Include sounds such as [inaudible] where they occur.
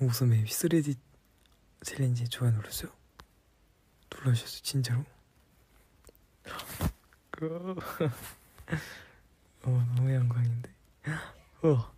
정국 선배님 3D 챌린지 좋아요 눌렀어요? 눌러주셨어요 진짜로? 그 [laughs] 어 너무 영광인데 [gasps] 어